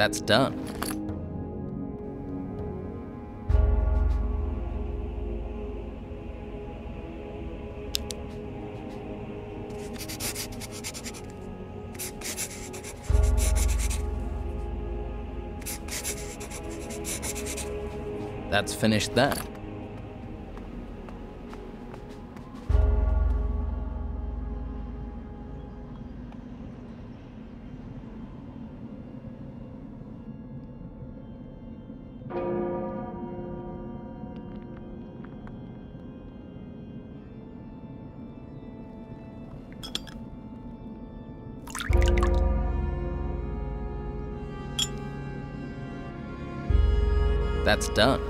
That's done. That's finished then. Done.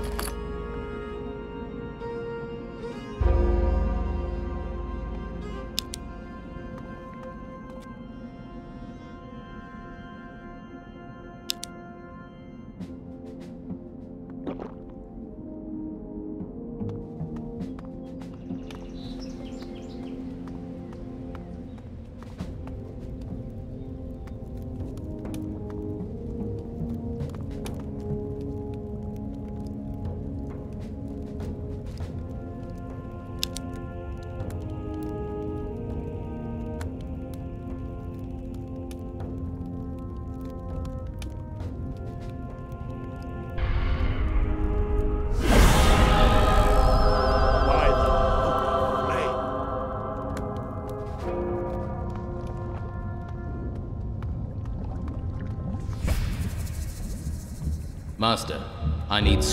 Need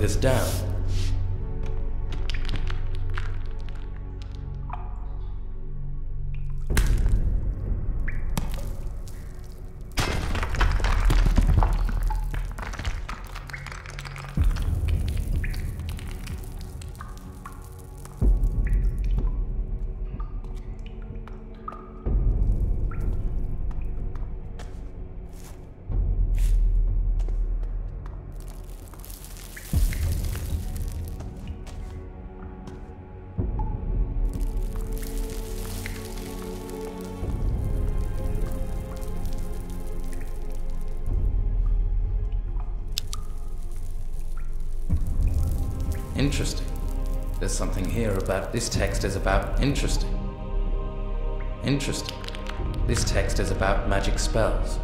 this down. Here about this text is about interesting. Interesting. This text is about magic spells.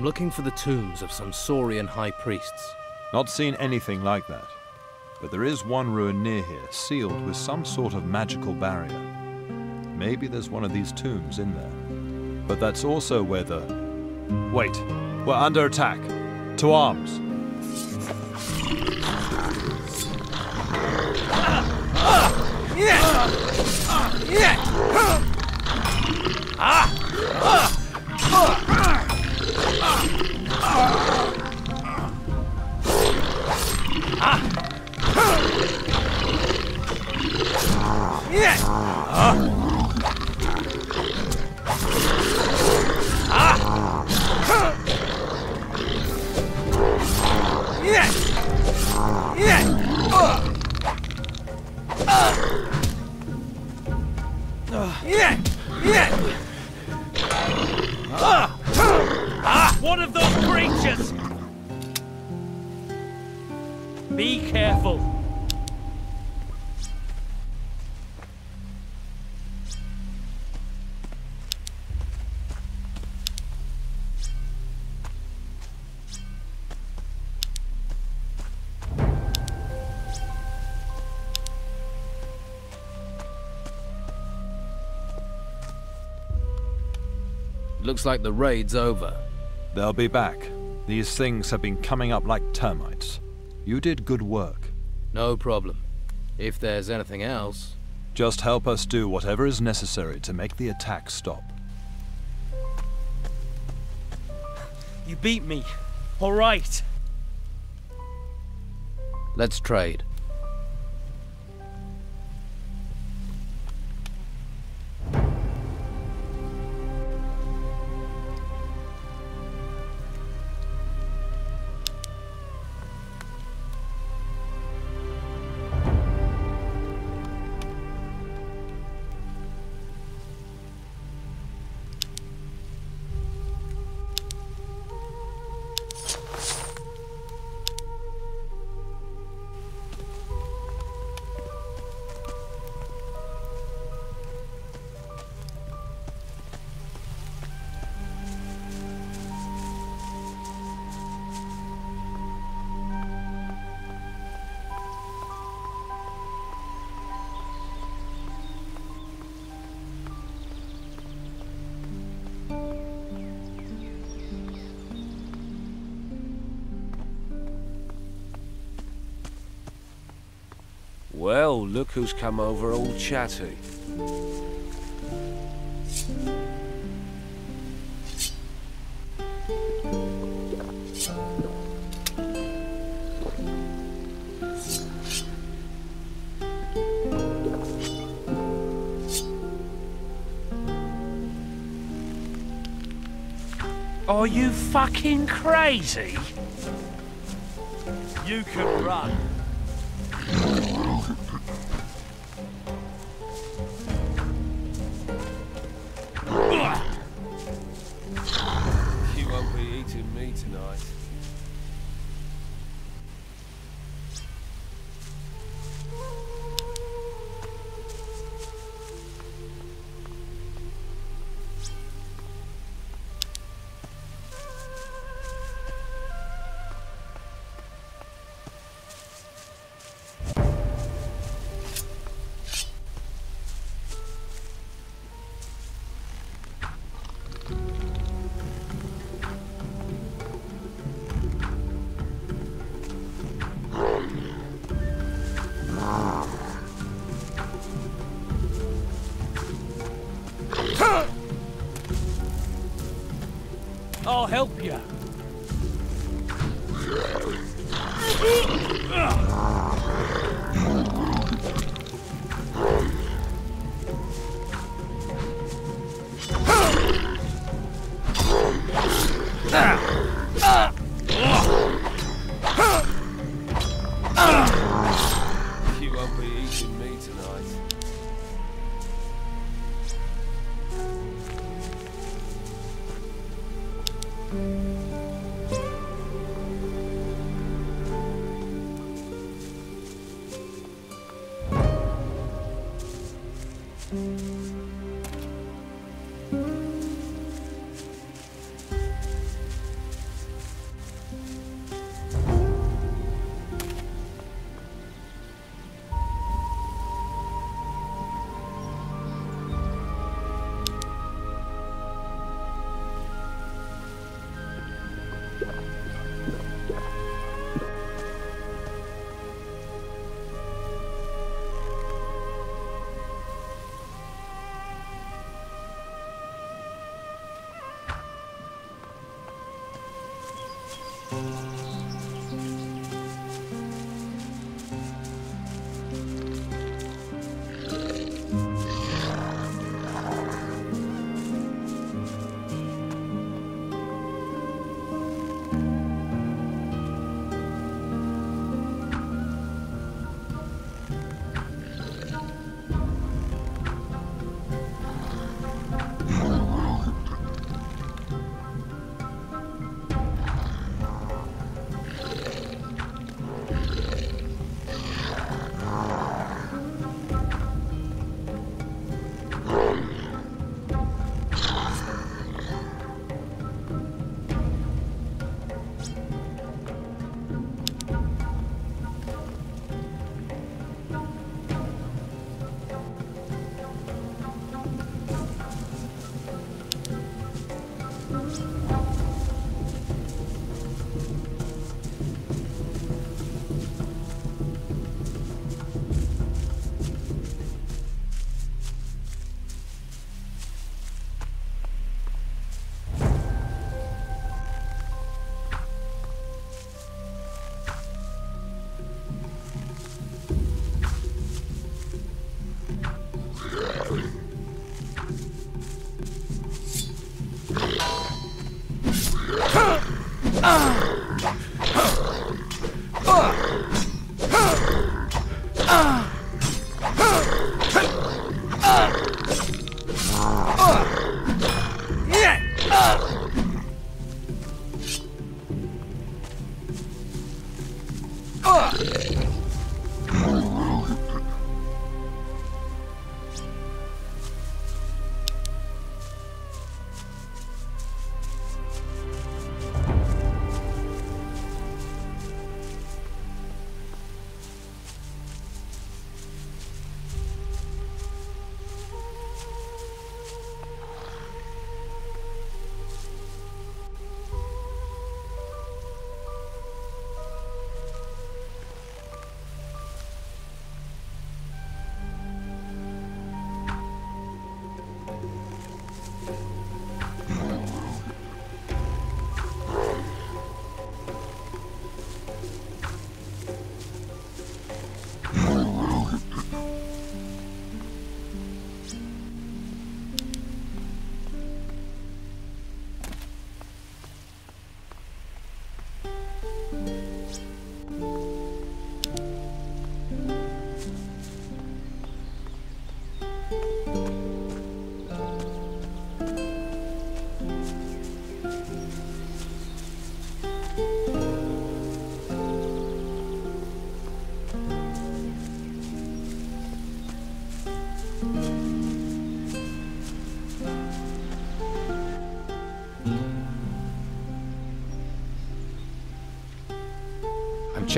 I'm looking for the tombs of some Saurian high priests. Not seen anything like that. But there is one ruin near here, sealed with some sort of magical barrier. Maybe there's one of these tombs in there. But that's also where the... Wait, we're under attack. To arms. One Be careful. Looks like the raid's over. They'll be back. These things have been coming up like termites. You did good work. No problem. If there's anything else... Just help us do whatever is necessary to make the attack stop. You beat me. All right. Let's trade. Well, look who's come over all chatty. Are you fucking crazy? You can run. Tonight.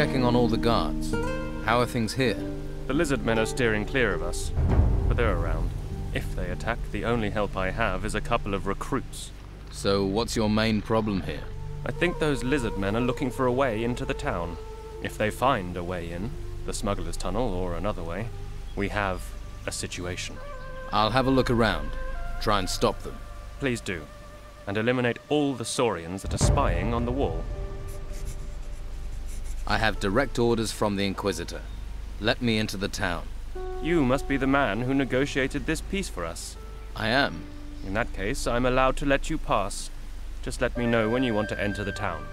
Checking on all the guards. How are things here? The lizard men are steering clear of us, but they're around. If they attack, the only help I have is a couple of recruits. So, what's your main problem here? I think those lizard men are looking for a way into the town. If they find a way in, the smuggler's tunnel or another way, we have a situation. I'll have a look around. Try and stop them. Please do. And eliminate all the Saurians that are spying on the wall. I have direct orders from the Inquisitor. Let me into the town. You must be the man who negotiated this peace for us. I am. In that case, I'm allowed to let you pass. Just let me know when you want to enter the town.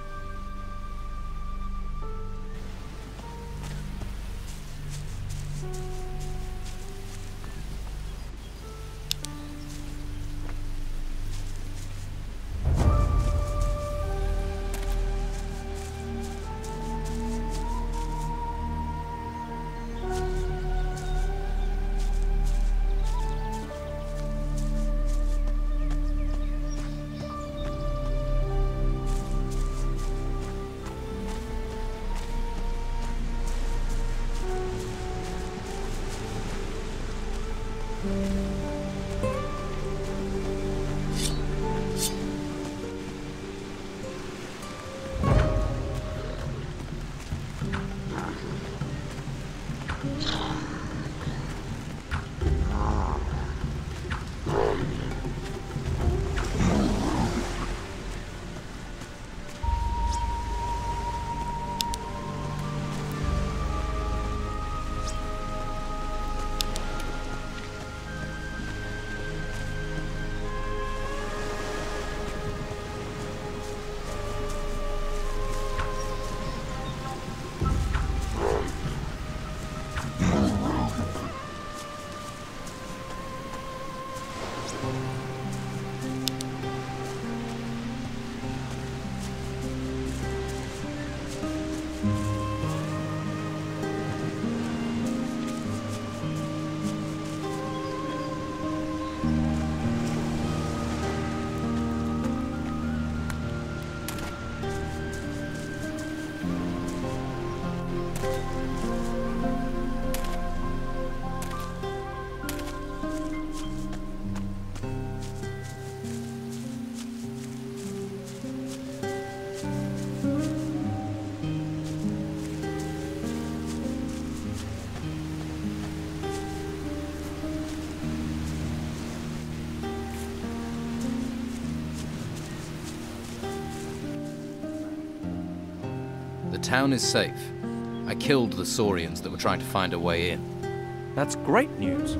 Town is safe. I killed the Saurians that were trying to find a way in. That's great news.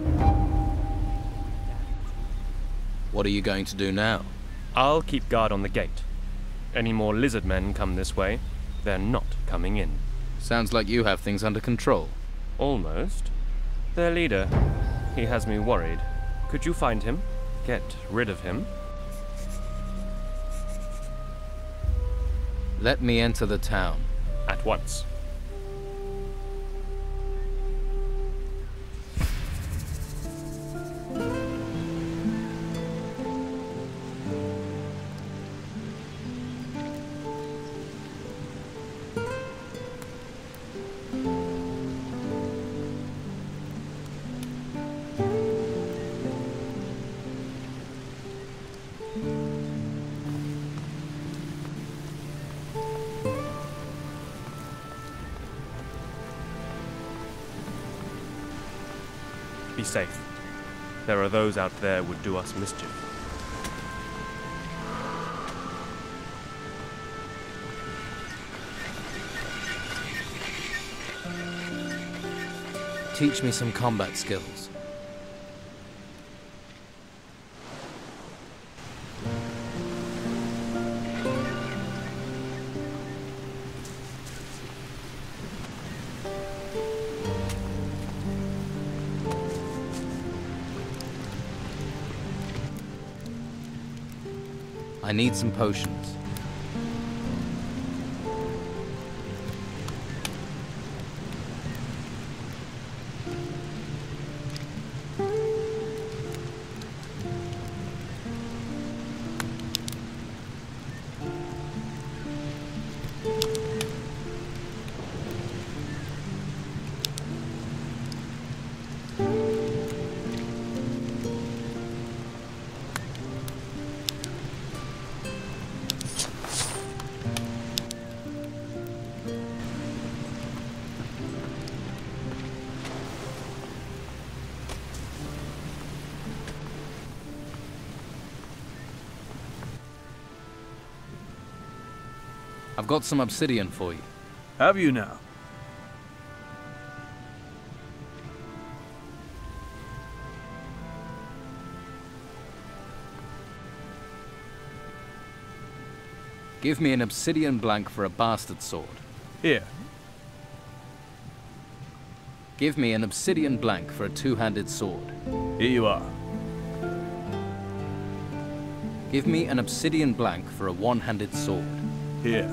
What are you going to do now? I'll keep guard on the gate. Any more lizard men come this way, they're not coming in. Sounds like you have things under control. Almost. Their leader. He has me worried. Could you find him? Get rid of him? Let me enter the town. At once. Safe. There are those out there would do us mischief. Teach me some combat skills. Need some potions. I've got some obsidian for you. Have you now? Give me an obsidian blank for a bastard sword. Here. Give me an obsidian blank for a two-handed sword. Here you are. Give me an obsidian blank for a one-handed sword. Here.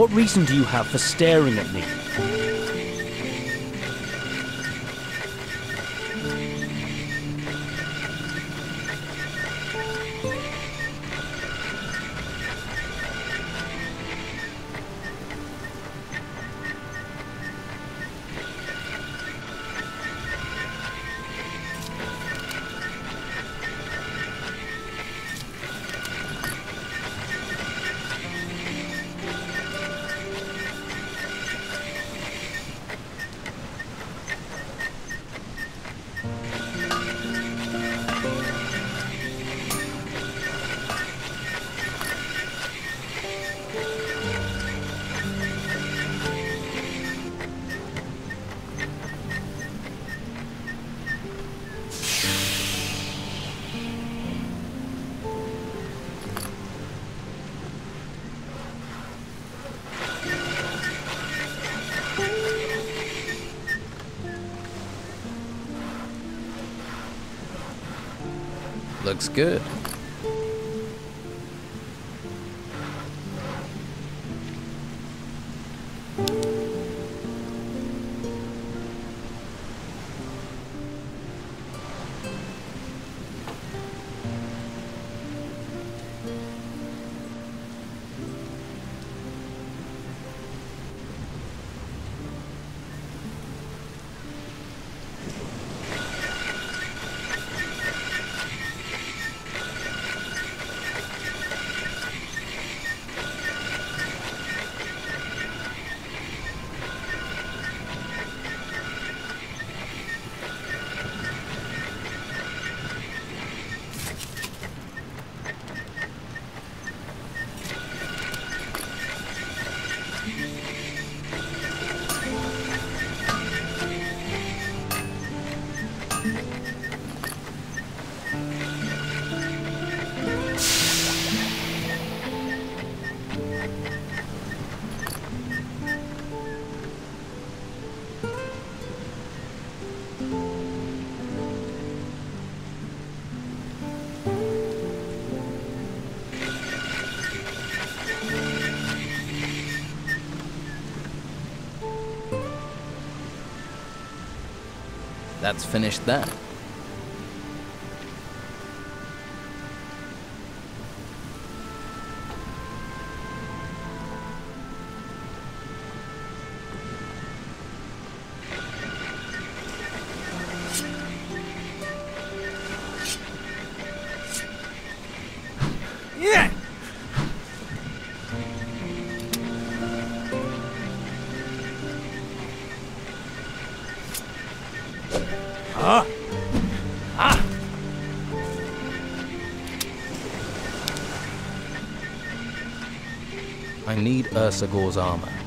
What reason do you have for staring at me? Looks good. That's finished that. I need Ursegor's armor.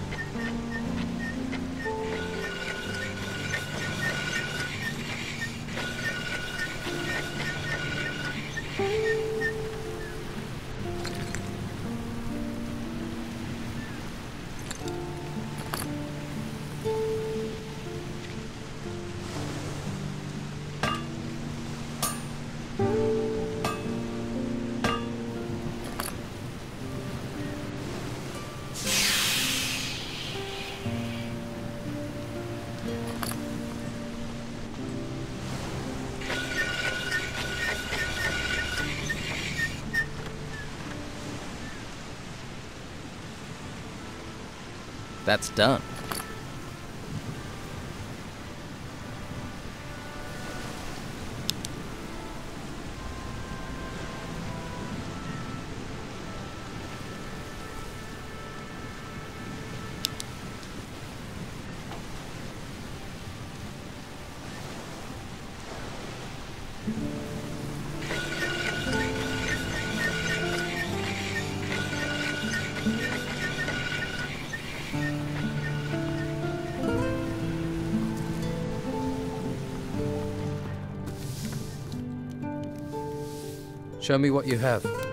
That's done. Show me what you have.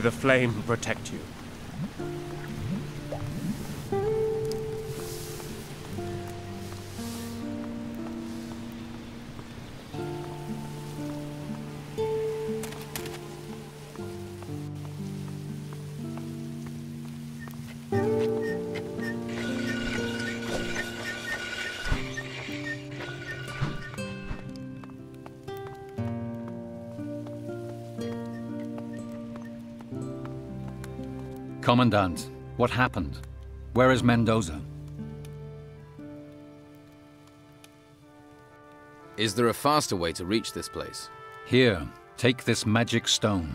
The flame protect you. Commandant, what happened? Where is Mendoza? Is there a faster way to reach this place? Here, take this magic stone.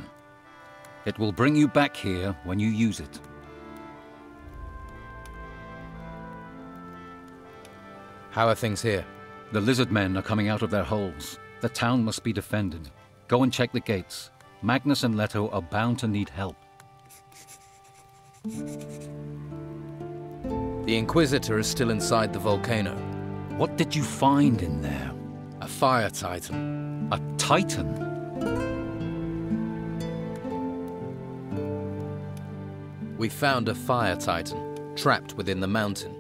It will bring you back here when you use it. How are things here? The lizard men are coming out of their holes. The town must be defended. Go and check the gates. Magnus and Leto are bound to need help. The Inquisitor is still inside the volcano. What did you find in there? A fire titan. A titan? We found a fire titan, trapped within the mountain.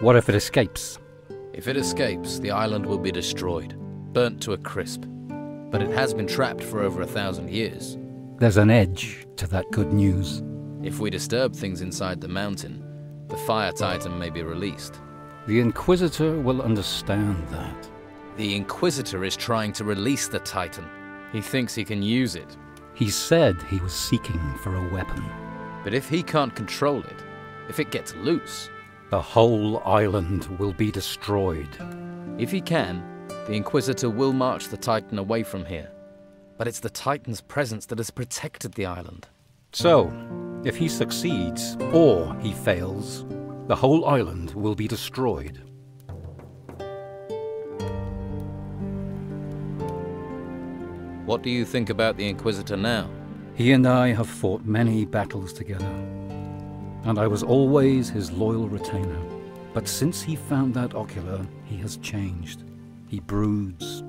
What if it escapes? If it escapes, the island will be destroyed, burnt to a crisp. But it has been trapped for over a thousand years. There's an edge to that good news. If we disturb things inside the mountain, the fire titan may be released. The Inquisitor will understand that. The Inquisitor is trying to release the titan. He thinks he can use it. He said he was seeking for a weapon. But if he can't control it, if it gets loose, The whole island will be destroyed. If he can, the Inquisitor will march the Titan away from here. But it's the Titan's presence that has protected the island. So, if he succeeds or he fails, the whole island will be destroyed. What do you think about the Inquisitor now? He and I have fought many battles together, and I was always his loyal retainer. But since he found that ocular, he has changed. He broods,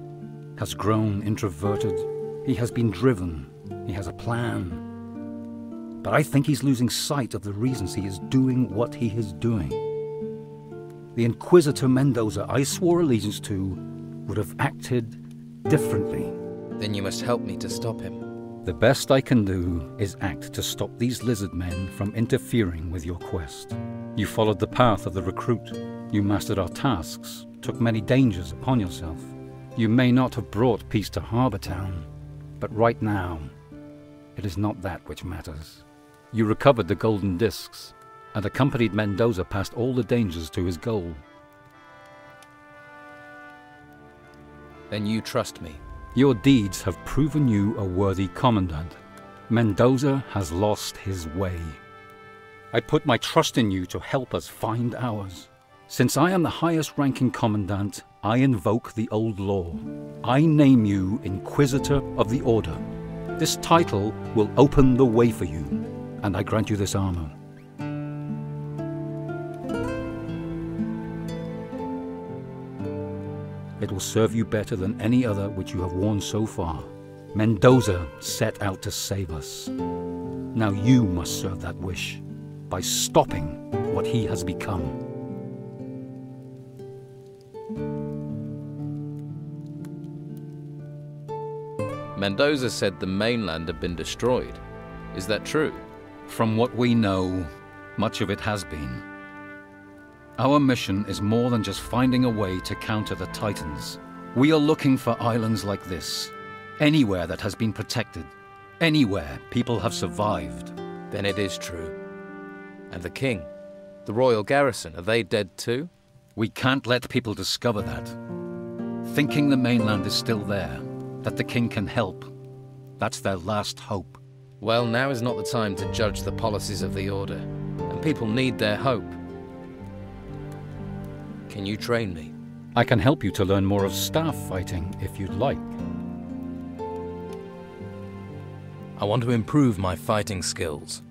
has grown introverted, he has been driven, he has a plan. But I think he's losing sight of the reasons he is doing what he is doing. The Inquisitor Mendoza I swore allegiance to would have acted differently. Then you must help me to stop him. The best I can do is act to stop these lizard men from interfering with your quest. You followed the path of the recruit. You mastered our tasks, took many dangers upon yourself. You may not have brought peace to Harbour Town, but right now, it is not that which matters. You recovered the golden discs and accompanied Mendoza past all the dangers to his goal. Then you trust me. Your deeds have proven you a worthy commandant. Mendoza has lost his way. I put my trust in you to help us find ours. Since I am the highest ranking commandant, I invoke the old law. I name you Inquisitor of the Order. This title will open the way for you, and I grant you this armor. It will serve you better than any other which you have worn so far. Mendoza set out to save us. Now you must serve that wish by stopping what he has become. Mendoza said the mainland had been destroyed. Is that true? From what we know, much of it has been. Our mission is more than just finding a way to counter the Titans. We are looking for islands like this. Anywhere that has been protected. Anywhere people have survived. Then it is true. And the king? The royal garrison, are they dead too? We can't let people discover that. Thinking the mainland is still there, that the king can help, that's their last hope. Well, now is not the time to judge the policies of the Order, and people need their hope. Can you train me? I can help you to learn more of staff fighting if you'd like. I want to improve my fighting skills.